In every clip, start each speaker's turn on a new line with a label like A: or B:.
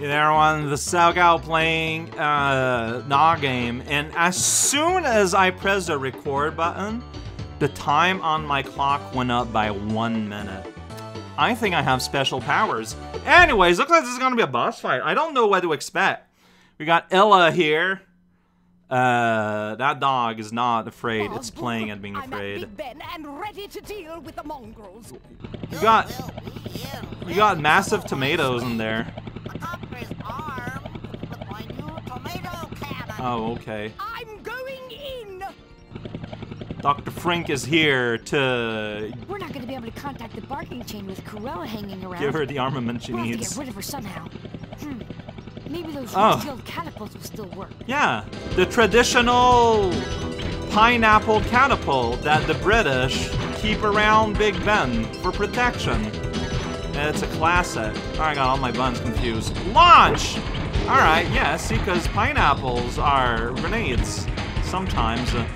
A: There on the Salgao playing uh, Nah game, and as soon as I pressed the record button, the time on my clock went up by one minute. I think I have special powers. Anyways, looks like this is gonna be a boss fight. I don't know what to expect. We got Ella here. Uh, that dog is not afraid. It's playing at being afraid.
B: Ben and ready to deal with the mongrels.
A: You got, you got massive tomatoes in there. Oh, okay.
B: I'm going in.
A: Dr. Frink is here to
C: We're not going to be able to contact the barking chain with Cruella hanging around.
A: give her the armament she
C: we'll have to get rid of her somehow. Hmm. Maybe those
A: Oh.
C: catapults will still work.
A: Yeah, the traditional pineapple catapult that the British keep around Big Ben for protection. It's a classic. Oh, I got all my buns confused. Launch! Alright, yeah, see, because pineapples are grenades sometimes. Uh,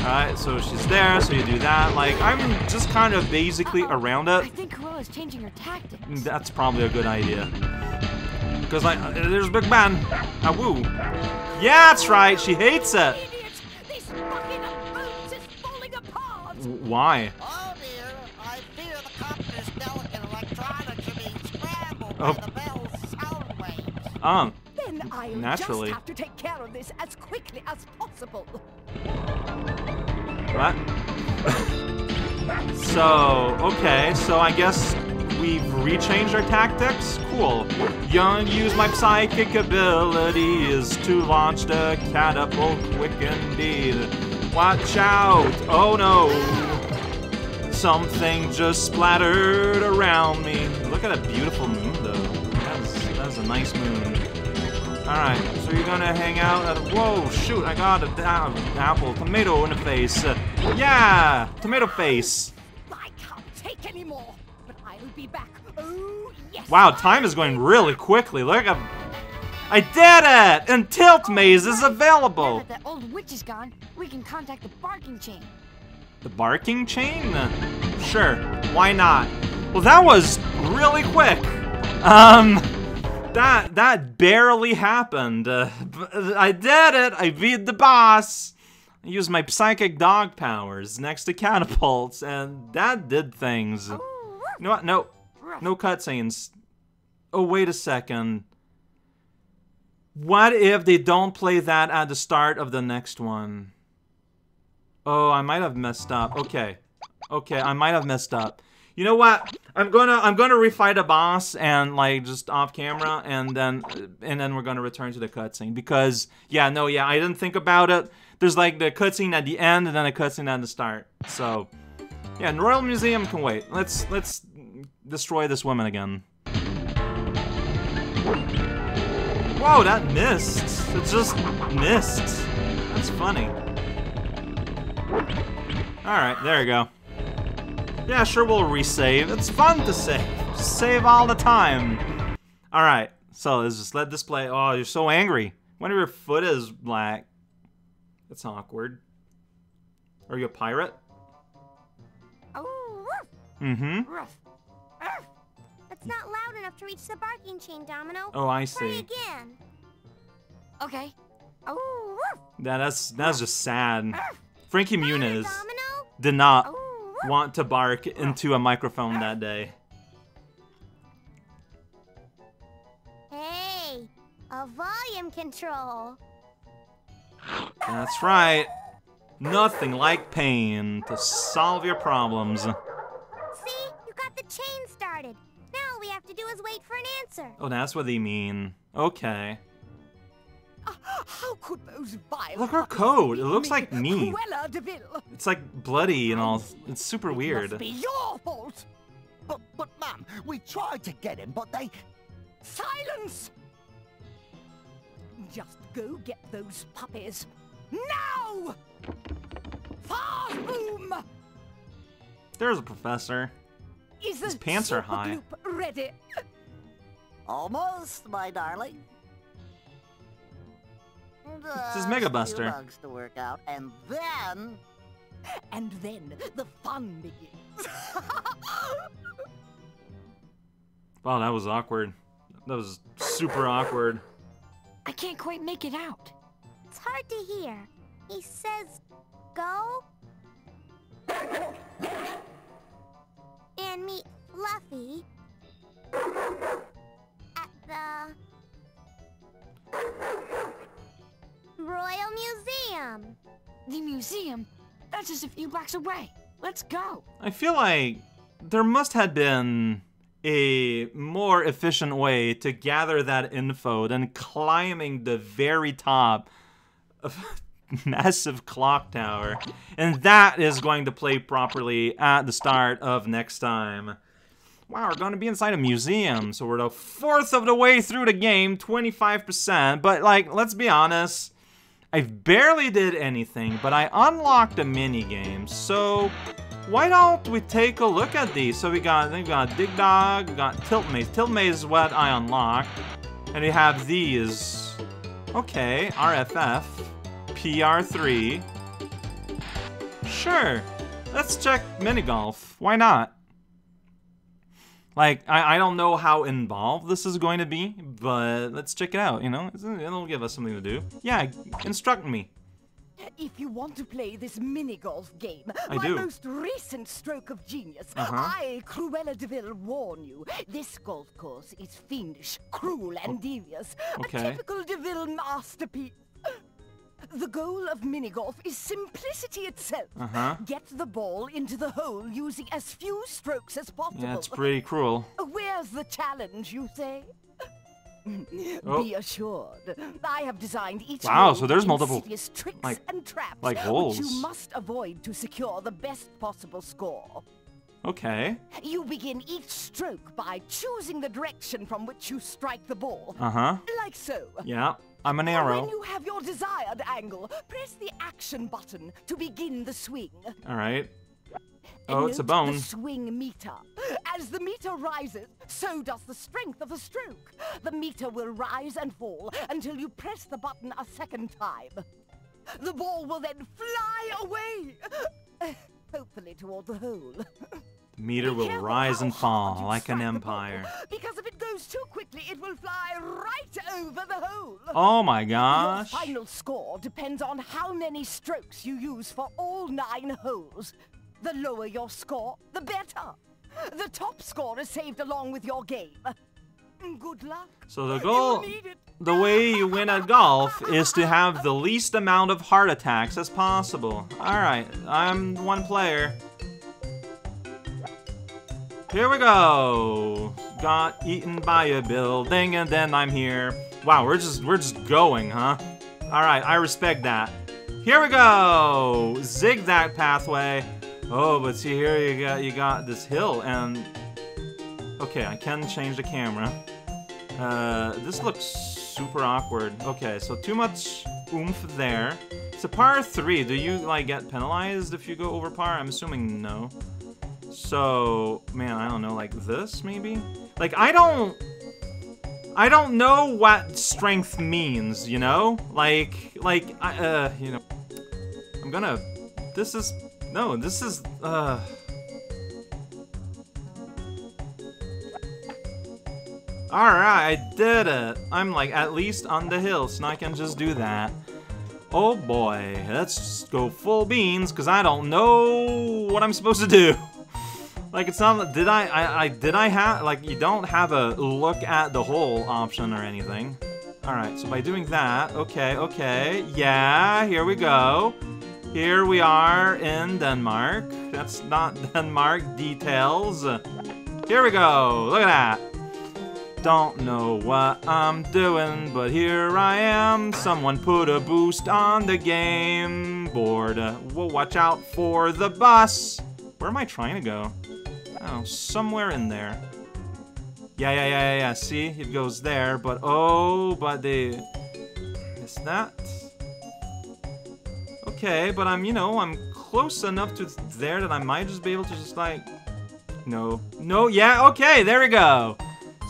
A: Alright, so she's there, so you do that. Like, I'm just kind of basically
C: Uh-oh.
A: around
C: I
A: it.
C: think Cruella's changing her tactics.
A: That's probably a good idea. Because, like, uh, there's Big Ben. Ah, woo. Yeah, that's right, she hates it.
B: Idiots! This bucket of boats is falling apart.
A: W- Why?
D: Oh dear, I fear the copter's delicate electronics are being scrambled
A: Oh.
D: by the bell's sound waves.
A: Um,
B: Then I'll
A: Naturally.
B: just have to take care of this as quickly as possible.
A: what? so, okay, so I guess we've rechanged our tactics? Cool. Young use my psychic abilities to launch the catapult quick indeed. Watch out! Oh no! Something just splattered around me. Look at that beautiful moon though. That's, that's a nice moon. Alright, so you're gonna hang out at. Whoa, shoot, I got a an apple, tomato in the face. Uh, yeah, tomato face.
B: I can't take any more, but I'll be back. Oh, yes.
A: Wow, time is going really quickly. Look at. I did it! And Tilt Maze is available.
C: Now that the old witch is gone, we can contact the barking chain.
A: The barking chain? Sure, why not? Well, that was really quick. Um, that that barely happened. Uh, I did it. I beat the boss. I used my psychic dog powers next to catapults, and that did things. You know what? No, no cutscenes. Oh, wait a second. What if they don't play that at the start of the next one? Oh, I might have messed up. Okay. Okay, I might have messed up. You know what? I'm gonna I'm gonna refight a boss and like just off camera and then and then we're gonna return to the cutscene because yeah no yeah I didn't think about it. There's like the cutscene at the end and then a cutscene at the start. So yeah, and Royal Museum can wait. Let's let's destroy this woman again. Whoa, that missed. It just missed. That's funny. Alright, there we go. Yeah, sure, we'll resave. It's fun to save. Save all the time. Alright, so let's just let this play. Oh, you're so angry. If your foot is black. That's awkward. Are you a pirate?
E: Oh,
A: Mm-hmm.
E: That's not loud enough to reach the barking chain, Domino.
A: Oh, I
E: Try
A: see.
E: again.
C: Okay.
E: Oh,
A: Yeah, that's that's just sad. Frankie Muniz did not
E: Oh,
A: want to bark into a microphone that day.
E: hey, a volume control.
A: That's right. Nothing like pain to solve your problems.
E: See, you got the chain started. Now all we have to do is wait for an answer.
A: Oh, that's what they mean. Okay.
B: How could those vile
A: Look, her
B: puppets
A: code. It looks like me.
B: Cruella de Vil.
A: It's like bloody and all. It's super
B: Must
A: weird.
B: be your fault.
D: But, but, Mum, we tried to get him, but they.
B: Silence! Just go get those puppies. Now! Fast boom!
A: There's a professor.
B: Is
A: His pants are
B: super
A: high.
B: ready?
D: Almost, my darling.
A: This is
D: uh,
A: Mega Buster.
D: bugs to work out, and then
B: And then the fun begins.
A: Wow, that was awkward. That was super awkward.
C: I can't quite make it out.
E: It's hard to hear. He says, go. and meet Fluffy The museum?
C: That's just a few blocks away. Let's go.
A: I feel like there must have been a more efficient way to gather that info than climbing the very top of a massive clock tower. And that is going to play properly at the start of next time. Wow, we're going to be inside a museum, so we're the fourth of the way through the game, 25%. But, like, let's be honest, I barely did anything, but I unlocked a mini game, so why don't we take a look at these? So we got we got Dig Dog, we got Tilt Maze. Tilt Maze is what I unlocked. And we have these. Okay, RFF, PR3. Sure, let's check mini golf. Why not? Like, I, I don't know how involved this is going to be, but let's check it out, you know? It'll give us something to do. Yeah, instruct me.
B: If you want to play this mini golf game,
A: I
B: my
A: do.
B: most recent stroke of genius,
A: Uh-huh.
B: I, Cruella de Vil, warn you. This golf course is fiendish, cruel, and devious.
A: okay.
B: A typical de Vil masterpiece. The goal of mini golf is simplicity itself.
A: Uh-huh.
B: Get the ball into the hole using as few strokes as possible.
A: Yeah, it's pretty cruel.
B: Where's the challenge, you say?
A: Oh.
B: Be assured, I have designed each
A: Wow, so there's
B: with
A: multiple,
B: tricks
A: like-
B: and traps
A: like
B: which you must avoid to secure the best possible score.
A: Okay.
B: You begin each stroke by choosing the direction from which you strike the ball,
A: Uh-huh.
B: like so.
A: Yeah, I'm an arrow.
B: When you have your desired angle, press the action button to begin the swing.
A: Alright. Oh, it's a
B: Note
A: bone.
B: The swing meter. As the meter rises, so does the strength of the stroke. The meter will rise and fall until you press the button a second time. The ball will then fly away. Hopefully toward the hole.
A: Meter will rise and fall like an
B: strike the ball,
A: empire.
B: Because if it goes too quickly, it will fly right over the hole.
A: Oh my gosh.
B: Your final score depends on how many strokes you use for all nine holes. The lower your score, the better. The top score is saved along with your game. Good luck.
A: So the goal, the way you win at golf is to have the least amount of heart attacks as possible. Alright, I'm one player. Here we go. Got eaten by a building and then I'm here. Wow, we're just we're just going, huh? Alright, I respect that. Here we go! Zigzag pathway. Oh, but see here you got you got this hill and Okay, I can change the camera. Uh, this looks super awkward. Okay, so too much oomph there. It's a par 3. Do you, like, get penalized if you go over par? I'm assuming no. So, man, I don't know, like this, maybe? Like, I don't... I don't know what strength means, you know? Like, like, I, uh, you know... I'm gonna... This is... No, this is, uh... Alright, I did it! I'm like at least on the hill, so I can just do that. Oh boy, let's go full beans, because I don't know what I'm supposed to do. Like it's not, did I, I, I did I have, like you don't have a look at the whole option or anything. Alright, so by doing that, okay, okay, yeah, here we go. Here we are in Denmark. That's not Denmark details. Here we go, look at that. Don't know what I'm doing, but here I am. Someone put a boost on the game board. Well, watch out for the bus. Where am I trying to go? Oh, somewhere in there. Yeah, yeah, yeah, yeah, yeah. See, it goes there, but oh, but the is that? Okay, but I'm, you know, I'm close enough to there that I might just be able to just like, no, no, yeah, okay, there we go.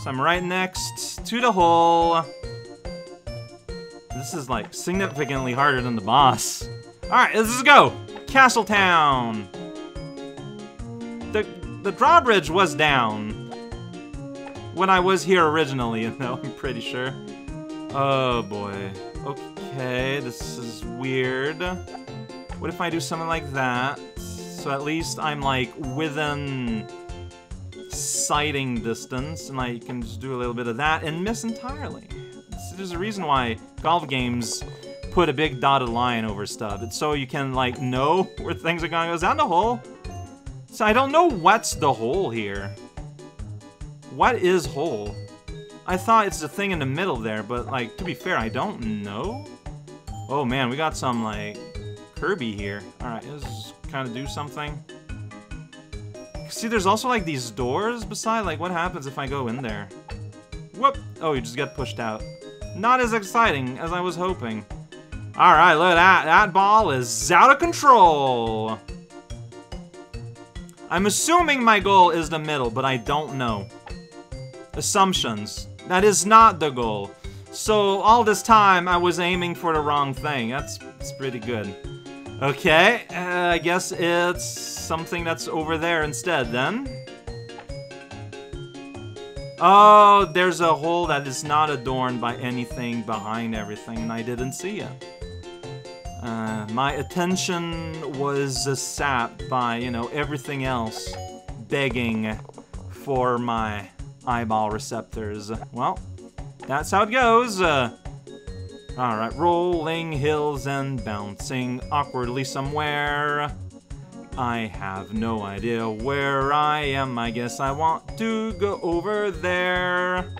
A: So I'm right next to the hole. This is like significantly harder than the boss. Alright, let's just go! Castletown! The, drawbridge was down. when I was here originally, you know, I'm pretty sure. Oh boy. Okay, this is weird. What if I do something like that? So at least I'm like within sighting distance and I can just do a little bit of that and miss entirely. There's a reason why golf games put a big dotted line over stuff. It's so you can like know where things are going. Is down the hole? So I don't know what's the hole here. What is hole? I thought it's the thing in the middle there, but like to be fair, I don't know. Oh man, we got some like Kirby here. Alright, let's kind of do something. See, there's also like these doors beside. Like, what happens if I go in there? Whoop! Oh, you just get pushed out. Not as exciting as I was hoping. Alright, look at that. That ball is out of control. I'm assuming my goal is the middle, but I don't know. Assumptions. That is not the goal. So all this time, I was aiming for the wrong thing. That's, that's pretty good. Okay, uh, I guess it's something that's over there instead, then. Oh, there's a hole that is not adorned by anything behind everything, and I didn't see it. My attention was sapped by, you know, everything else begging for my eyeball receptors. Well, that's how it goes. Uh, Alright, rolling hills and bouncing awkwardly somewhere. I have no idea where I am. I guess I want to go over there.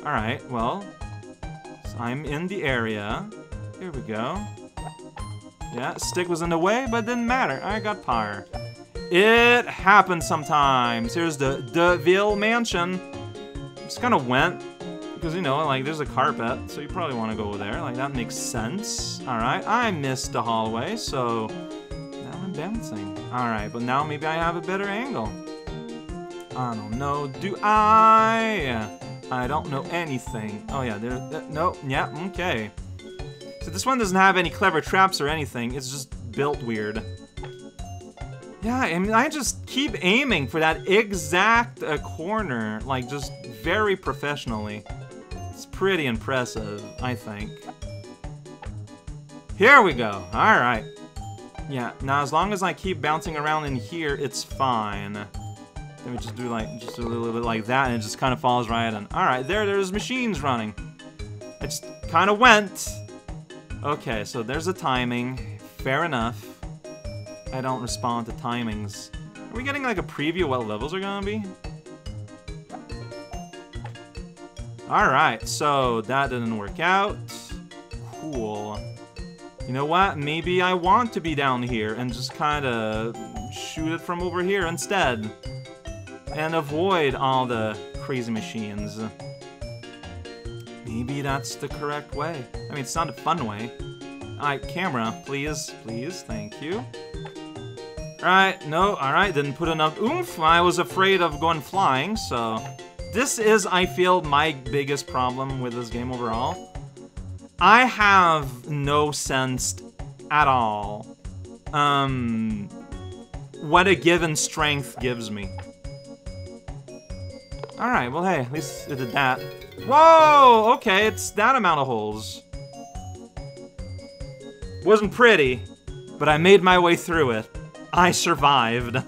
A: Alright, well, so I'm in the area. Here we go. Yeah, stick was in the way, but it didn't matter. I got power. It happens sometimes. Here's the de Vil Mansion. Just kind of went because, you know, like, there's a carpet, so you probably want to go there. Like, that makes sense. Alright, I missed the hallway, so now I'm bouncing. Alright, but now maybe I have a better angle. I don't know. Do I? I don't know anything. Oh, yeah, there. Uh, there no, yeah, okay. So this one doesn't have any clever traps or anything. It's just built weird. Yeah, I mean, I just keep aiming for that exact uh, corner, like, just very professionally. It's pretty impressive, I think. Here we go. Alright. Yeah, now as long as I keep bouncing around in here, it's fine. Then we just do like, just a little bit like that, and it just kind of falls right in. Alright, there, there's machines running. It just kind of went. Okay, so there's the timing. Fair enough. I don't respond to timings. Are we getting like a preview of what levels are gonna be? Alright, so that didn't work out. Cool. You know what? Maybe I want to be down here and just kind of shoot it from over here instead. And avoid all the crazy machines. Maybe that's the correct way. I mean, it's not a fun way. Alright, camera, please, please, thank you. Alright, no, alright, didn't put enough oomph. I was afraid of going flying, so... This is, I feel, my biggest problem with this game overall. I have no sense at all um, what a given strength gives me. Alright, well hey, at least it did that. Whoa! Okay, it's that amount of holes. Wasn't pretty, but I made my way through it. I survived.